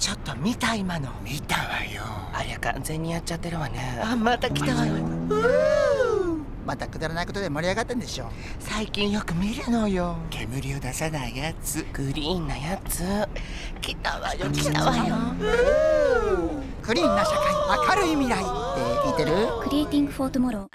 ちょっと見た今の。見たわよ。ありゃ完全にやっちゃってるわね。あまた来た。わよまたくだらないことで盛り上がったんでしょ？最近よく見るのよ。煙を出さないやつ。グリーンなやつ。来たわよ来たわよ。クリーンな社会明るい未来って聞いてる？クリエイティングフォートモロー。